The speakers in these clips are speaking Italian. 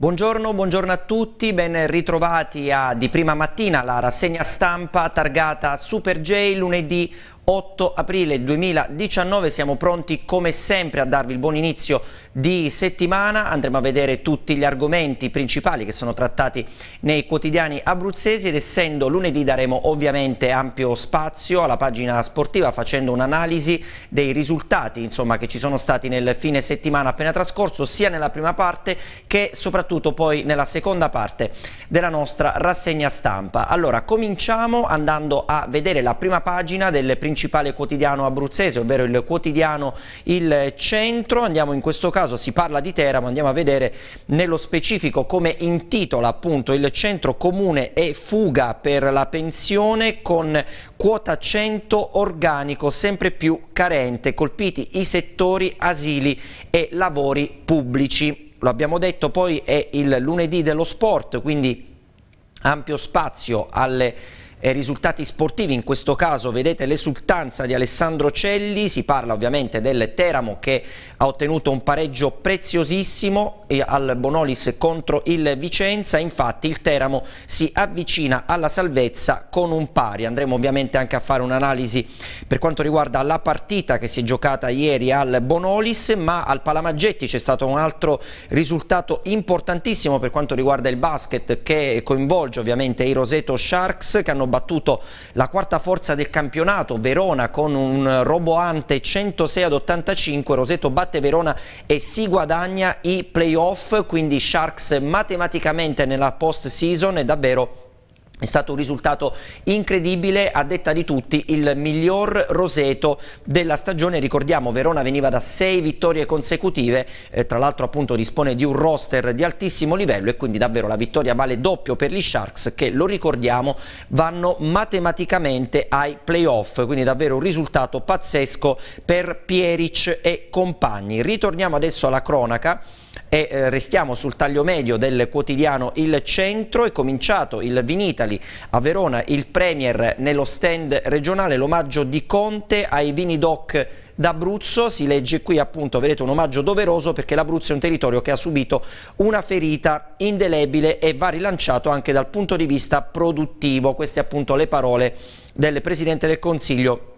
Buongiorno, buongiorno, a tutti, ben ritrovati a Di Prima Mattina, la rassegna stampa targata Super J lunedì 8 aprile 2019 siamo pronti come sempre a darvi il buon inizio di settimana. Andremo a vedere tutti gli argomenti principali che sono trattati nei quotidiani abruzzesi ed essendo lunedì daremo ovviamente ampio spazio alla pagina sportiva facendo un'analisi dei risultati insomma, che ci sono stati nel fine settimana appena trascorso sia nella prima parte che soprattutto poi nella seconda parte della nostra rassegna stampa. Allora cominciamo andando a vedere la prima pagina del principale principale quotidiano abruzzese, ovvero il quotidiano Il Centro. Andiamo in questo caso, si parla di Teramo, andiamo a vedere nello specifico come intitola appunto il centro comune e fuga per la pensione con quota 100 organico sempre più carente, colpiti i settori asili e lavori pubblici. Lo abbiamo detto poi è il lunedì dello sport, quindi ampio spazio alle eh, risultati sportivi, in questo caso vedete l'esultanza di Alessandro Celli, si parla ovviamente del Teramo che ha ottenuto un pareggio preziosissimo al Bonolis contro il Vicenza, infatti il Teramo si avvicina alla salvezza con un pari, andremo ovviamente anche a fare un'analisi per quanto riguarda la partita che si è giocata ieri al Bonolis, ma al Palamaggetti c'è stato un altro risultato importantissimo per quanto riguarda il basket che coinvolge ovviamente i Roseto Sharks che hanno battuto la quarta forza del campionato, Verona con un roboante 106 ad 85, Roseto batte Verona e si guadagna i playoff, quindi Sharks matematicamente nella post season è davvero è stato un risultato incredibile, a detta di tutti il miglior Roseto della stagione, ricordiamo Verona veniva da sei vittorie consecutive, eh, tra l'altro appunto dispone di un roster di altissimo livello e quindi davvero la vittoria vale doppio per gli Sharks che lo ricordiamo vanno matematicamente ai playoff, quindi davvero un risultato pazzesco per Pieric e compagni. Ritorniamo adesso alla cronaca e eh, restiamo sul taglio medio del quotidiano Il Centro, è cominciato il Vinitali a Verona, il Premier nello stand regionale, l'omaggio di Conte ai vini doc d'Abruzzo, si legge qui appunto, vedete un omaggio doveroso perché l'Abruzzo è un territorio che ha subito una ferita indelebile e va rilanciato anche dal punto di vista produttivo, queste appunto le parole del Presidente del Consiglio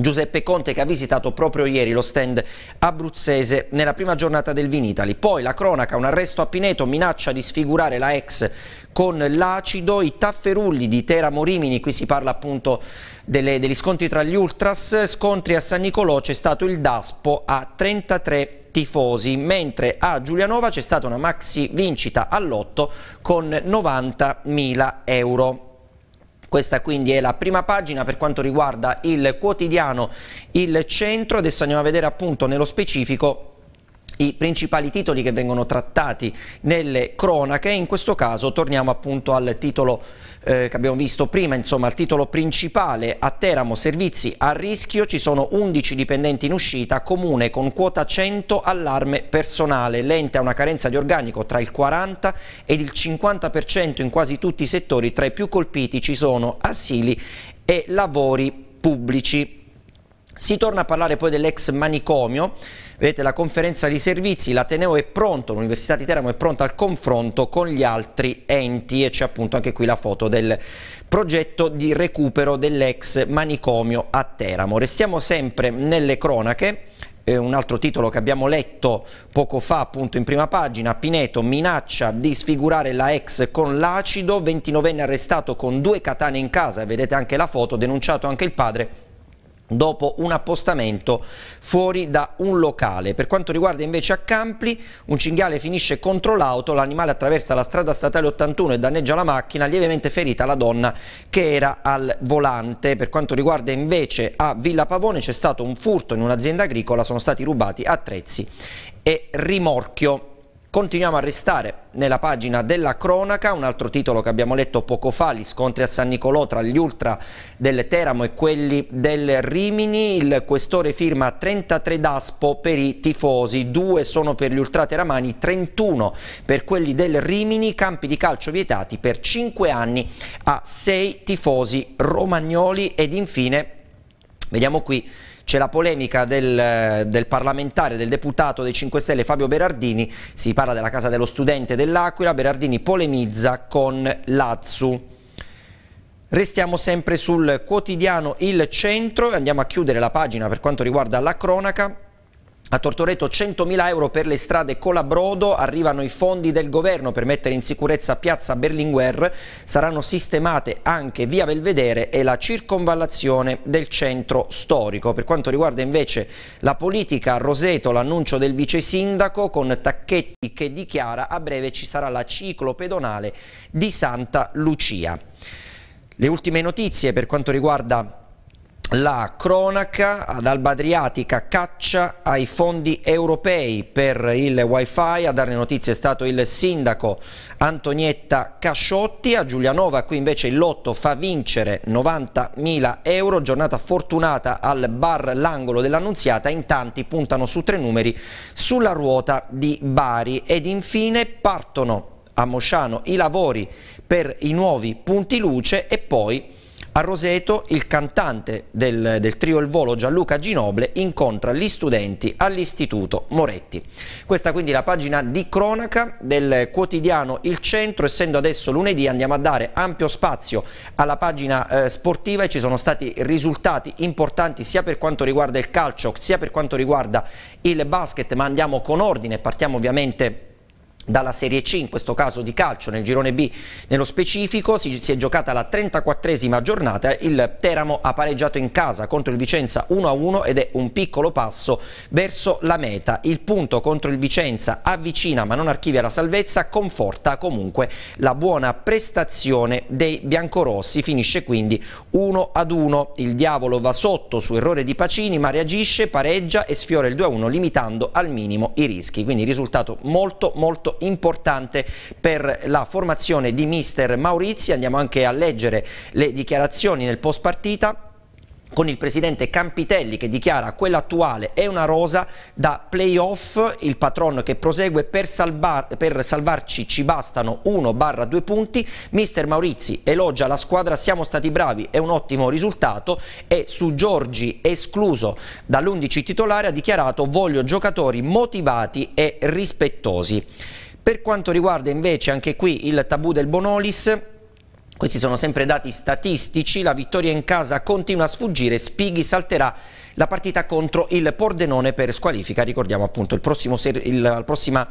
Giuseppe Conte che ha visitato proprio ieri lo stand abruzzese nella prima giornata del Vinitali. Poi la cronaca, un arresto a Pineto, minaccia di sfigurare la ex con l'acido, i tafferulli di Teramo Rimini, qui si parla appunto delle, degli scontri tra gli ultras, scontri a San Nicolò c'è stato il Daspo a 33 tifosi, mentre a Giulianova c'è stata una maxi vincita all'otto con 90.000 euro. Questa quindi è la prima pagina per quanto riguarda il quotidiano Il Centro, adesso andiamo a vedere appunto nello specifico i principali titoli che vengono trattati nelle cronache, in questo caso torniamo appunto al titolo eh, che abbiamo visto prima, insomma il titolo principale a Teramo, servizi a rischio, ci sono 11 dipendenti in uscita, comune con quota 100 allarme personale, l'ente ha una carenza di organico tra il 40 ed il 50% in quasi tutti i settori, tra i più colpiti ci sono asili e lavori pubblici. Si torna a parlare poi dell'ex manicomio, vedete la conferenza di servizi, l'Ateneo è pronto, l'Università di Teramo è pronta al confronto con gli altri enti e c'è appunto anche qui la foto del progetto di recupero dell'ex manicomio a Teramo. Restiamo sempre nelle cronache, eh, un altro titolo che abbiamo letto poco fa appunto in prima pagina, Pineto minaccia di sfigurare la ex con l'acido, 29enne arrestato con due katane in casa, vedete anche la foto, denunciato anche il padre dopo un appostamento fuori da un locale. Per quanto riguarda invece a Campli, un cinghiale finisce contro l'auto, l'animale attraversa la strada statale 81 e danneggia la macchina, lievemente ferita la donna che era al volante. Per quanto riguarda invece a Villa Pavone c'è stato un furto in un'azienda agricola, sono stati rubati attrezzi e rimorchio. Continuiamo a restare nella pagina della cronaca, un altro titolo che abbiamo letto poco fa, gli scontri a San Nicolò tra gli ultra del Teramo e quelli del Rimini, il questore firma 33 d'aspo per i tifosi, due sono per gli ultra teramani, 31 per quelli del Rimini, campi di calcio vietati per 5 anni a 6 tifosi romagnoli ed infine, vediamo qui, c'è la polemica del, del, parlamentare, del deputato dei 5 Stelle Fabio Berardini, si parla della casa dello studente dell'Aquila, Berardini polemizza con Lazzu. Restiamo sempre sul quotidiano Il Centro e andiamo a chiudere la pagina per quanto riguarda la cronaca. A Tortoreto 100.000 euro per le strade Colabrodo, arrivano i fondi del governo per mettere in sicurezza piazza Berlinguer, saranno sistemate anche via Belvedere e la circonvallazione del centro storico. Per quanto riguarda invece la politica a Roseto, l'annuncio del vice sindaco con Tacchetti che dichiara a breve ci sarà la ciclo pedonale di Santa Lucia. Le ultime notizie per quanto riguarda la cronaca ad Alba Adriatica caccia ai fondi europei per il wifi, a dare notizie è stato il sindaco Antonietta Casciotti, a Giulianova qui invece il lotto fa vincere 90.000 euro, giornata fortunata al bar L'Angolo dell'Annunziata, in tanti puntano su tre numeri sulla ruota di Bari. Ed infine partono a Mosciano i lavori per i nuovi punti luce e poi a Roseto il cantante del, del, trio Il Volo Gianluca Ginoble incontra gli studenti all'Istituto Moretti. Questa quindi la pagina di cronaca del quotidiano Il Centro, essendo adesso lunedì andiamo a dare ampio spazio alla pagina eh, sportiva e ci sono stati risultati importanti sia per quanto riguarda il calcio sia per quanto riguarda il basket, ma andiamo con ordine, partiamo ovviamente dalla Serie C, in questo caso di calcio, nel girone B nello specifico, si, si è giocata la 34esima giornata, il Teramo ha pareggiato in casa contro il Vicenza 1-1 ed è un piccolo passo verso la meta. Il punto contro il Vicenza avvicina ma non archivia la salvezza, conforta comunque la buona prestazione dei biancorossi, finisce quindi 1-1. Il Diavolo va sotto su errore di Pacini ma reagisce, pareggia e sfiora il 2-1 limitando al minimo i rischi, quindi risultato molto molto importante per la formazione di mister Maurizi. Andiamo anche a leggere le dichiarazioni nel post partita con il presidente Campitelli che dichiara quella attuale è una rosa da playoff, il patron che prosegue per, salvar, per salvarci ci bastano 1-2 punti, mister Maurizi elogia la squadra, siamo stati bravi, è un ottimo risultato e su Giorgi escluso dall'11 titolare ha dichiarato voglio giocatori motivati e rispettosi. Per quanto riguarda invece anche qui il tabù del Bonolis, questi sono sempre dati statistici, la vittoria in casa continua a sfuggire, Spighi salterà la partita contro il Pordenone per squalifica, ricordiamo appunto il prossimo il, la prossima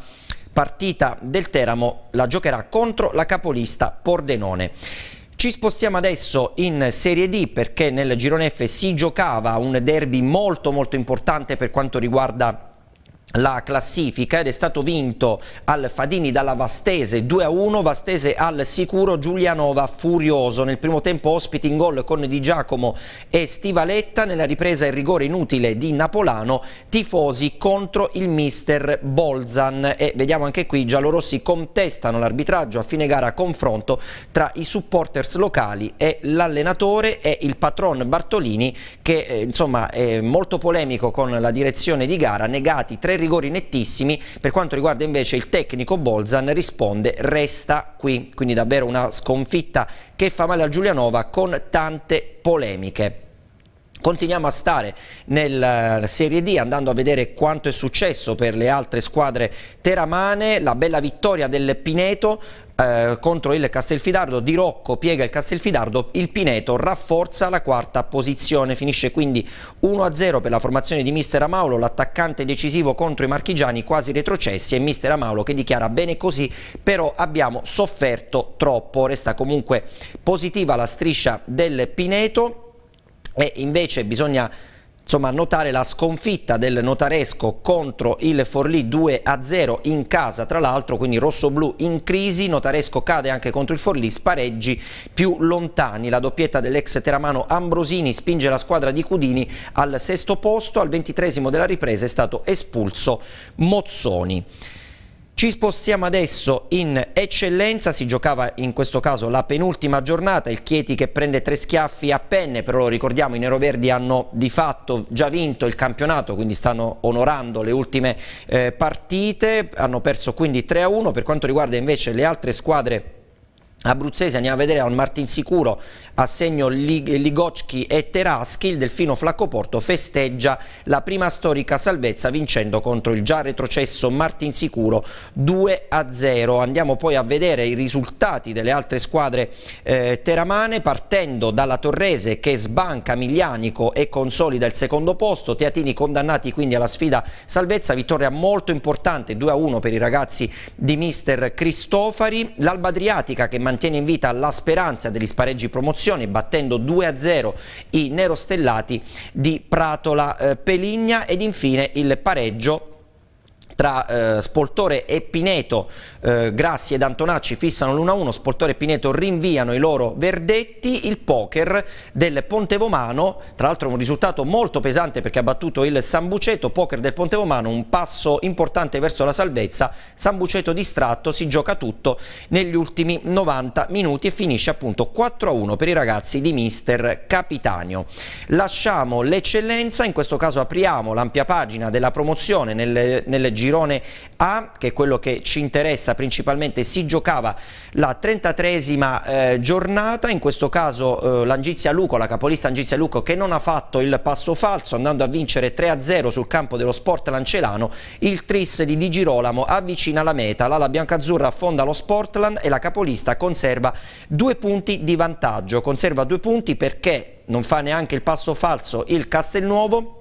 partita del Teramo la giocherà contro la capolista Pordenone. Ci spostiamo adesso in Serie D perché nel girone F si giocava un derby molto molto importante per quanto riguarda la classifica ed è stato vinto al Fadini dalla Vastese 2-1, Vastese al sicuro, Giulianova furioso, nel primo tempo ospiti in gol con Di Giacomo e Stivaletta, nella ripresa il rigore inutile di Napolano, tifosi contro il mister Bolzan. E vediamo anche qui giallorossi contestano l'arbitraggio a fine gara confronto tra i supporters locali e l'allenatore e il patron Bartolini che eh, insomma è molto polemico con la direzione di gara, negati tre rigori nettissimi, per quanto riguarda invece il tecnico Bolzan risponde resta qui, quindi davvero una sconfitta che fa male a Giulianova con tante polemiche. Continuiamo a stare nella eh, Serie D andando a vedere quanto è successo per le altre squadre teramane, la bella vittoria del Pineto eh, contro il Castelfidardo, Di Rocco piega il Castelfidardo, il Pineto rafforza la quarta posizione, finisce quindi 1-0 per la formazione di Mister Amaulo, l'attaccante decisivo contro i marchigiani quasi retrocessi e Mister Amaulo che dichiara bene così, però abbiamo sofferto troppo, resta comunque positiva la striscia del Pineto e invece bisogna insomma, notare la sconfitta del Notaresco contro il Forlì 2-0 in casa tra l'altro, quindi rosso-blu in crisi, Notaresco cade anche contro il Forlì, spareggi più lontani, la doppietta dell'ex teramano Ambrosini spinge la squadra di Cudini al sesto posto, al ventitresimo della ripresa è stato espulso Mozzoni. Ci spostiamo adesso in eccellenza, si giocava in questo caso la penultima giornata, il Chieti che prende tre schiaffi a penne, però lo ricordiamo i neroverdi hanno di fatto già vinto il campionato, quindi stanno onorando le ultime eh, partite, hanno perso quindi 3-1, per quanto riguarda invece le altre squadre abruzzese andiamo a vedere al Martinsicuro a segno Ligocchi e Teraschi il Delfino Flaccoporto festeggia la prima storica salvezza vincendo contro il già retrocesso Martinsicuro 2 a 0 andiamo poi a vedere i risultati delle altre squadre eh, teramane partendo dalla Torrese che sbanca Miglianico e consolida il secondo posto. Teatini condannati quindi alla sfida salvezza vittoria molto importante 2 a 1 per i ragazzi di mister Cristofari. l'Alba Adriatica che mantiene mantiene in vita la speranza degli spareggi promozione battendo 2-0 i nerostellati di Pratola eh, Peligna ed infine il pareggio tra eh, Spoltore e Pineto, eh, Grassi ed Antonacci fissano l'1-1, Spoltore e Pineto rinviano i loro verdetti, il poker del Pontevomano, tra l'altro un risultato molto pesante perché ha battuto il Sambuceto, poker del Pontevomano, un passo importante verso la salvezza, Sambuceto distratto, si gioca tutto negli ultimi 90 minuti e finisce appunto 4-1 per i ragazzi di mister Capitanio. Lasciamo l'eccellenza, in questo caso apriamo l'ampia pagina della promozione nel, nel giro girone A, che è quello che ci interessa principalmente, si giocava la 33esima eh, giornata, in questo caso eh, l'Angizia Luco, la capolista Angizia Luco che non ha fatto il passo falso andando a vincere 3-0 sul campo dello Sport Lancelano, il Tris di Di Girolamo avvicina la meta, l'ala biancazzurra affonda lo Sportland e la capolista conserva due punti di vantaggio, conserva due punti perché non fa neanche il passo falso il Castelnuovo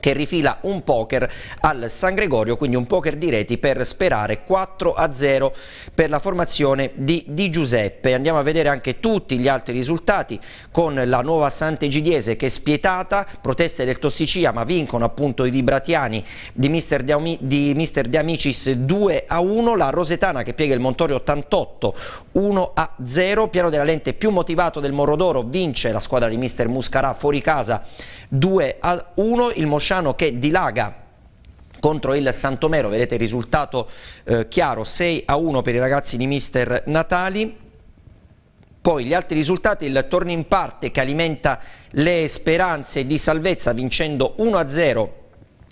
che rifila un poker al San Gregorio, quindi un poker di reti per sperare 4 a 0 per la formazione di, di Giuseppe. Andiamo a vedere anche tutti gli altri risultati con la nuova Sant'Egidiese che è spietata, proteste del Tossicia ma vincono appunto i Vibratiani di Mister De, di Mister De Amicis 2 a 1, la Rosetana che piega il Montore 88 1 a 0, piano della lente più motivato del Morrodoro vince la squadra di Mister Muscarà fuori casa 2 a 1, il Mosciano che dilaga contro il Santomero, vedete il risultato eh, chiaro 6 a 1 per i ragazzi di mister Natali. Poi gli altri risultati, il torno in parte che alimenta le speranze di salvezza vincendo 1 a 0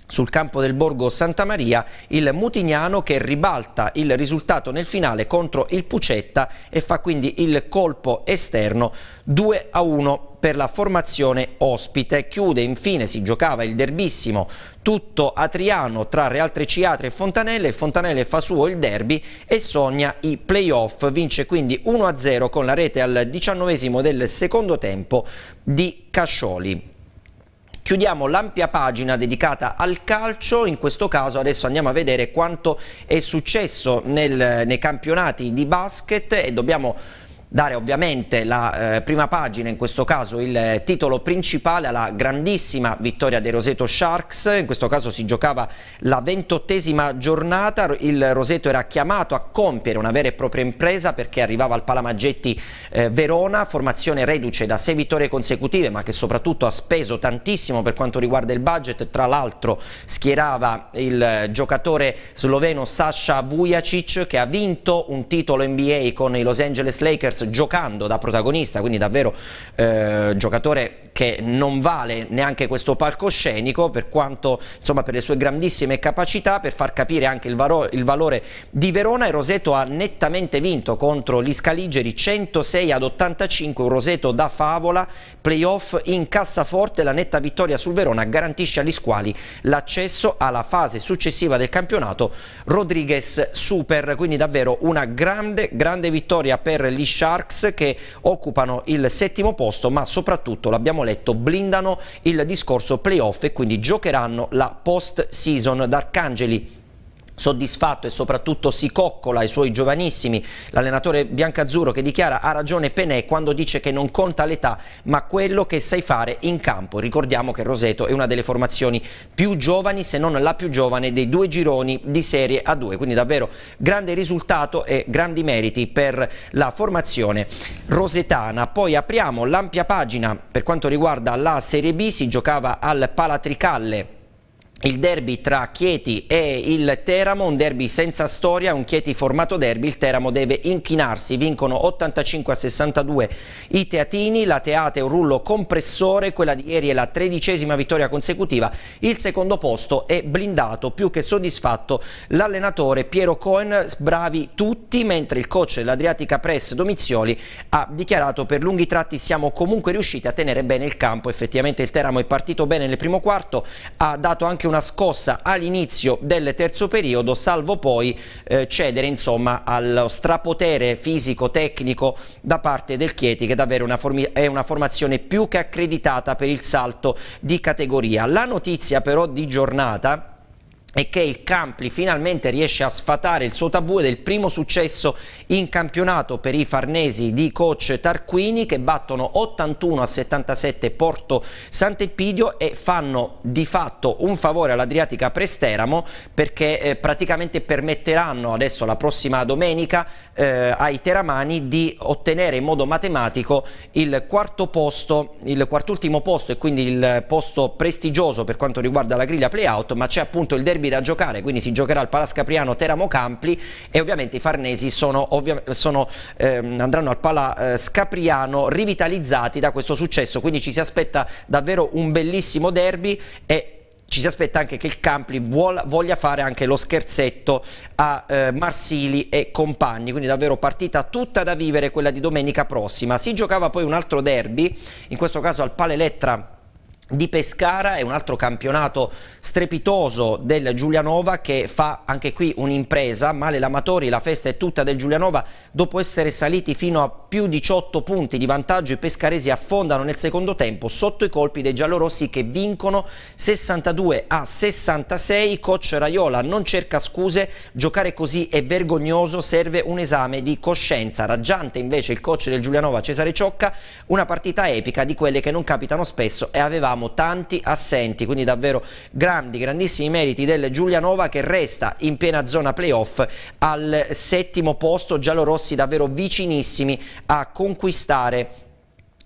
sul campo del Borgo Santa Maria il Mutignano che ribalta il risultato nel finale contro il Pucetta e fa quindi il colpo esterno 2 a 1 per la formazione ospite. Chiude infine, si giocava il derbissimo tutto a Triano tra Real Treciatri e Fontanelle, Fontanelle fa suo il derby e sogna i playoff, vince quindi 1 a 0 con la rete al diciannovesimo del secondo tempo di Cascioli. Chiudiamo l'ampia pagina dedicata al calcio, in questo caso adesso andiamo a vedere quanto è successo nel, nei campionati di basket e dobbiamo dare ovviamente la eh, prima pagina, in questo caso il titolo principale alla grandissima vittoria dei Roseto Sharks, in questo caso si giocava la ventottesima giornata, il Roseto era chiamato a compiere una vera e propria impresa perché arrivava al Palamaggetti eh, Verona, formazione reduce da sei vittorie consecutive ma che soprattutto ha speso tantissimo per quanto riguarda il budget, tra l'altro schierava il giocatore sloveno Sasha Vujacic che ha vinto un titolo NBA con i Los Angeles Lakers giocando da protagonista, quindi davvero eh, giocatore che non vale neanche questo palcoscenico per quanto insomma per le sue grandissime capacità per far capire anche il, valo il valore di Verona. E Roseto ha nettamente vinto contro gli Scaligeri 106 ad 85 un Roseto da favola playoff in cassaforte. La netta vittoria sul Verona garantisce agli squali l'accesso alla fase successiva del campionato Rodriguez Super. Quindi davvero una grande grande vittoria per gli Sharks che occupano il settimo posto ma soprattutto l'abbiamo letto blindano il discorso playoff e quindi giocheranno la post season d'Arcangeli soddisfatto e soprattutto si coccola i suoi giovanissimi, l'allenatore biancazzurro che dichiara ha ragione Penè quando dice che non conta l'età ma quello che sai fare in campo. Ricordiamo che Roseto è una delle formazioni più giovani se non la più giovane dei due gironi di Serie A2, quindi davvero grande risultato e grandi meriti per la formazione rosetana. Poi apriamo l'ampia pagina per quanto riguarda la Serie B, si giocava al Palatricalle il derby tra Chieti e il Teramo, un derby senza storia, un Chieti formato derby, il Teramo deve inchinarsi, vincono 85 a 62 i teatini, la Teate è un rullo compressore, quella di ieri è la tredicesima vittoria consecutiva, il secondo posto è blindato, più che soddisfatto l'allenatore Piero Cohen, bravi tutti, mentre il coach dell'Adriatica Press Domizioli ha dichiarato per lunghi tratti siamo comunque riusciti a tenere bene il campo, effettivamente il Teramo è partito bene nel primo quarto, ha dato anche una scossa all'inizio del terzo periodo, salvo poi eh, cedere insomma allo strapotere fisico-tecnico da parte del Chieti che davvero una è una formazione più che accreditata per il salto di categoria. La notizia però di giornata e che il Campli finalmente riesce a sfatare il suo tabù del primo successo in campionato per i farnesi di coach Tarquini che battono 81 a 77 Porto Sant'Epidio e fanno di fatto un favore all'Adriatica Presteramo perché eh, praticamente permetteranno adesso la prossima domenica eh, ai teramani di ottenere in modo matematico il quarto posto, il quartultimo posto e quindi il posto prestigioso per quanto riguarda la griglia playout ma c'è appunto il derby da giocare, quindi si giocherà al Palascapriano Teramo Campli e ovviamente i farnesi sono, sono, ehm, andranno al Pala eh, Scapriano rivitalizzati da questo successo, quindi ci si aspetta davvero un bellissimo derby e ci si aspetta anche che il Campli voglia fare anche lo scherzetto a eh, Marsili e compagni, quindi davvero partita tutta da vivere quella di domenica prossima. Si giocava poi un altro derby, in questo caso al Palelettra di Pescara è un altro campionato strepitoso del Giulianova che fa anche qui un'impresa, male l'Amatori, la festa è tutta del Giulianova, dopo essere saliti fino a più 18 punti di vantaggio i pescaresi affondano nel secondo tempo sotto i colpi dei giallorossi che vincono 62 a 66, coach Raiola non cerca scuse, giocare così è vergognoso, serve un esame di coscienza, raggiante invece il coach del Giulianova Cesare Ciocca, una partita epica di quelle che non capitano spesso e avevamo avevamo tanti assenti, quindi davvero grandi, grandissimi meriti del Giulianova che resta in piena zona playoff al settimo posto, giallorossi davvero vicinissimi a conquistare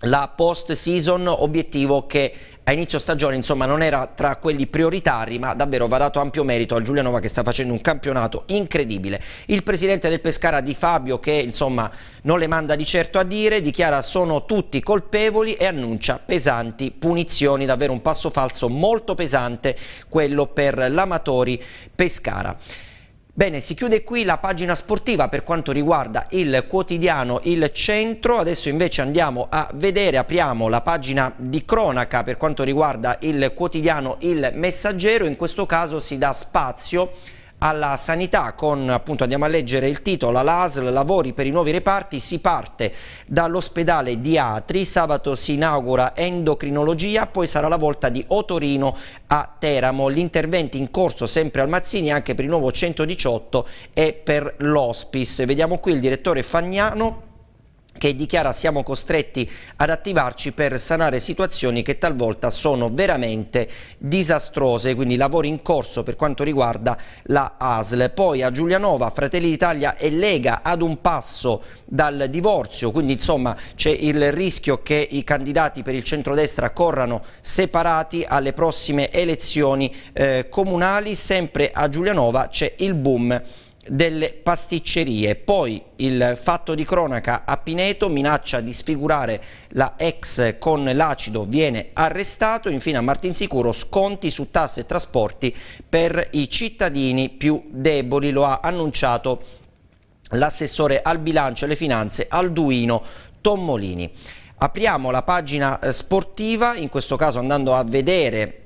la post season, obiettivo che a inizio stagione insomma non era tra quelli prioritari ma davvero va dato ampio merito al Giulianova che sta facendo un campionato incredibile. Il presidente del Pescara Di Fabio che insomma non le manda di certo a dire, dichiara sono tutti colpevoli e annuncia pesanti punizioni, davvero un passo falso molto pesante quello per l'Amatori Pescara. Bene, si chiude qui la pagina sportiva per quanto riguarda il quotidiano Il Centro, adesso invece andiamo a vedere, apriamo la pagina di cronaca per quanto riguarda il quotidiano Il Messaggero, in questo caso si dà spazio alla sanità con appunto andiamo a leggere il titolo l'ASL lavori per i nuovi reparti si parte dall'ospedale di Atri sabato si inaugura endocrinologia poi sarà la volta di Otorino a Teramo. Gli interventi in corso sempre al Mazzini anche per il nuovo 118 e per l'Hospice. Vediamo qui il direttore Fagnano che dichiara siamo costretti ad attivarci per sanare situazioni che talvolta sono veramente disastrose, quindi lavori in corso per quanto riguarda la ASL. Poi a Giulianova, Fratelli d'Italia e Lega ad un passo dal divorzio, quindi insomma c'è il rischio che i candidati per il centrodestra corrano separati alle prossime elezioni eh, comunali, sempre a Giulianova c'è il boom delle pasticcerie. Poi il fatto di cronaca a Pineto, minaccia di sfigurare la ex con l'acido, viene arrestato. Infine a Martinsicuro sconti su tasse e trasporti per i cittadini più deboli, lo ha annunciato l'assessore al bilancio e alle finanze Alduino Tommolini. Apriamo la pagina eh, sportiva, in questo caso andando a vedere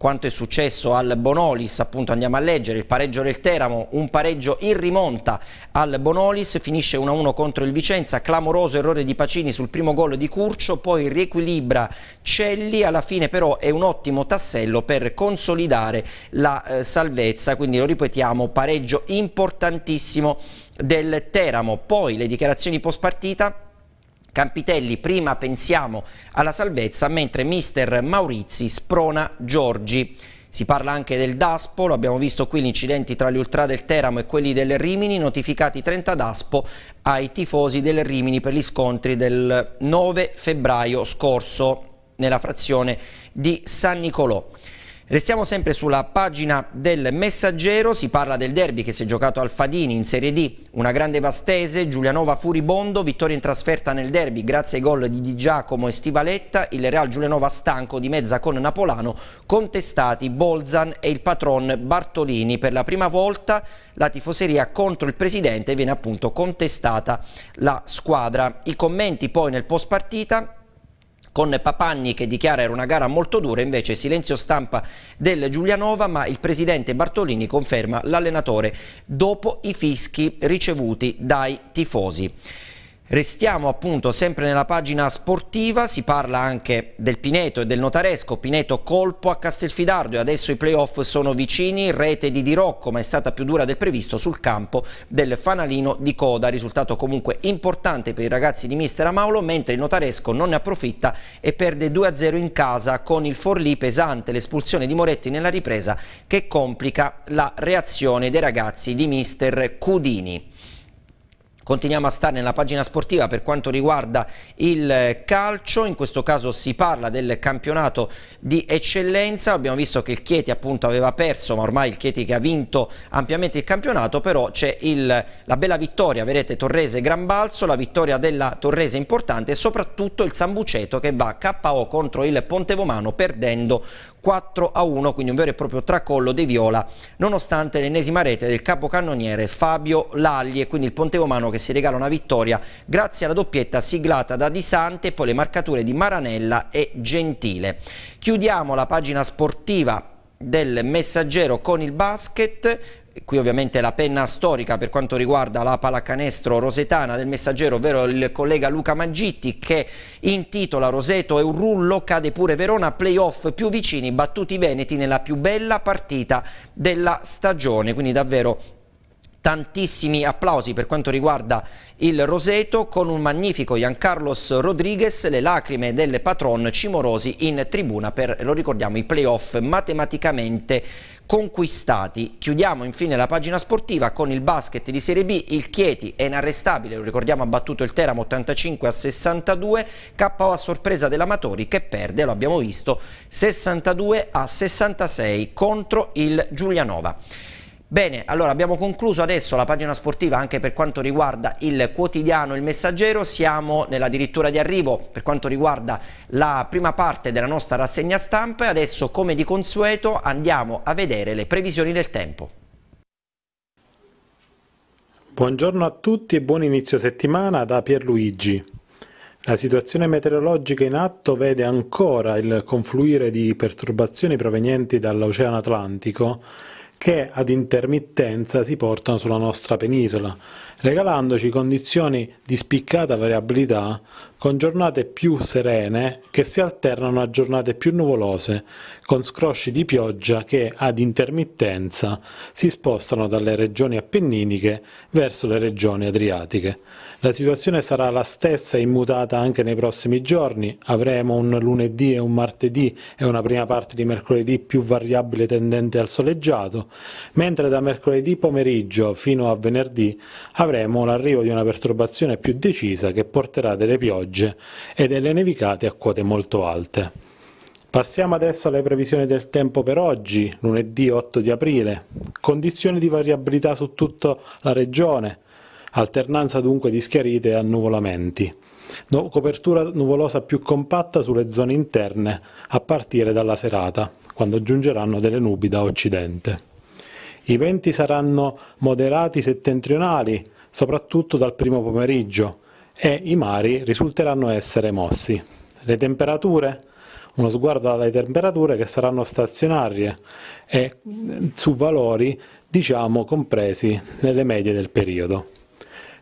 quanto è successo al Bonolis, appunto andiamo a leggere. Il pareggio del Teramo, un pareggio in rimonta al Bonolis, finisce 1-1 contro il Vicenza, clamoroso errore di Pacini sul primo gol di Curcio, poi riequilibra Celli, alla fine però è un ottimo tassello per consolidare la eh, salvezza, quindi lo ripetiamo, pareggio importantissimo del Teramo, poi le dichiarazioni post partita Campitelli, prima pensiamo alla salvezza, mentre mister Maurizi sprona Giorgi. Si parla anche del DASPO, lo abbiamo visto qui gli incidenti tra gli ultra del Teramo e quelli del Rimini, notificati 30 DASPO ai tifosi del Rimini per gli scontri del 9 febbraio scorso nella frazione di San Nicolò. Restiamo sempre sulla pagina del Messaggero, si parla del derby che si è giocato al Fadini in Serie D, una grande vastese, Giulianova furibondo, vittoria in trasferta nel derby grazie ai gol di Di Giacomo e Stivaletta, il Real Giulianova stanco di mezza con Napolano, contestati Bolzan e il patron Bartolini. Per la prima volta la tifoseria contro il presidente viene appunto contestata la squadra. I commenti poi nel post partita con Papagni che dichiara era una gara molto dura, invece silenzio stampa del Giulianova, ma il presidente Bartolini conferma l'allenatore dopo i fischi ricevuti dai tifosi. Restiamo appunto sempre nella pagina sportiva, si parla anche del Pineto e del Notaresco, Pineto colpo a Castelfidardo e adesso i playoff sono vicini, rete di Di Rocco ma è stata più dura del previsto sul campo del Fanalino di Coda, risultato comunque importante per i ragazzi di mister Amaulo mentre il Notaresco non ne approfitta e perde 2-0 in casa con il Forlì pesante, l'espulsione di Moretti nella ripresa che complica la reazione dei ragazzi di mister Cudini. Continuiamo a stare nella pagina sportiva per quanto riguarda il calcio, in questo caso si parla del campionato di eccellenza, abbiamo visto che il Chieti appunto aveva perso, ma ormai il Chieti che ha vinto ampiamente il campionato, però c'è la bella vittoria, vedete Torrese Gran Balzo, la vittoria della Torrese importante e soprattutto il Sambuceto che va KO contro il Pontevomano perdendo 4 a 1, quindi un vero e proprio tracollo dei Viola, nonostante l'ennesima rete del capocannoniere Fabio Lagli e quindi il Pontevomano che si regala una vittoria grazie alla doppietta siglata da Di Sante e poi le marcature di Maranella e Gentile. Chiudiamo la pagina sportiva del Messaggero con il basket, qui ovviamente la penna storica per quanto riguarda la pallacanestro rosetana del messaggero, ovvero il collega Luca Maggitti che intitola Roseto e un rullo, cade pure Verona, playoff più vicini, battuti Veneti nella più bella partita della stagione, quindi davvero tantissimi applausi per quanto riguarda il Roseto con un magnifico Giancarlos Rodriguez, le lacrime del patron Cimorosi in tribuna per, lo ricordiamo, i playoff matematicamente conquistati. Chiudiamo infine la pagina sportiva con il basket di Serie B, il Chieti è inarrestabile, lo ricordiamo ha battuto il Teramo 85 a 62, KO a sorpresa dell'Amatori che perde, lo abbiamo visto, 62 a 66 contro il Giulianova. Bene, allora abbiamo concluso adesso la pagina sportiva anche per quanto riguarda il quotidiano Il Messaggero, siamo nella dirittura di arrivo per quanto riguarda la prima parte della nostra rassegna stampa e adesso come di consueto andiamo a vedere le previsioni del tempo. Buongiorno a tutti e buon inizio settimana da Pierluigi. La situazione meteorologica in atto vede ancora il confluire di perturbazioni provenienti dall'Oceano Atlantico che ad intermittenza si portano sulla nostra penisola, regalandoci condizioni di spiccata variabilità con giornate più serene che si alternano a giornate più nuvolose, con scrosci di pioggia che ad intermittenza si spostano dalle regioni appenniniche verso le regioni adriatiche. La situazione sarà la stessa e immutata anche nei prossimi giorni, avremo un lunedì e un martedì e una prima parte di mercoledì più variabile tendente al soleggiato, mentre da mercoledì pomeriggio fino a venerdì avremo l'arrivo di una perturbazione più decisa che porterà delle piogge e delle nevicate a quote molto alte. Passiamo adesso alle previsioni del tempo per oggi, lunedì 8 di aprile. Condizioni di variabilità su tutta la regione, alternanza dunque di schiarite e annuvolamenti. No, copertura nuvolosa più compatta sulle zone interne a partire dalla serata, quando giungeranno delle nubi da occidente. I venti saranno moderati settentrionali, soprattutto dal primo pomeriggio, e i mari risulteranno essere mossi. Le temperature? Uno sguardo alle temperature che saranno stazionarie e su valori diciamo compresi nelle medie del periodo.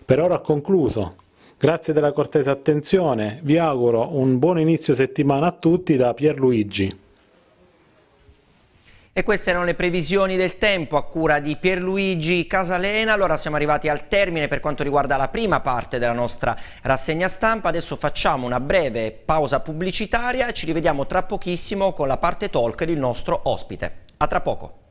Per ora ho concluso. Grazie della cortese attenzione, vi auguro un buon inizio settimana a tutti da Pierluigi. E queste erano le previsioni del tempo a cura di Pierluigi Casalena. Allora siamo arrivati al termine per quanto riguarda la prima parte della nostra rassegna stampa. Adesso facciamo una breve pausa pubblicitaria e ci rivediamo tra pochissimo con la parte talk del nostro ospite. A tra poco.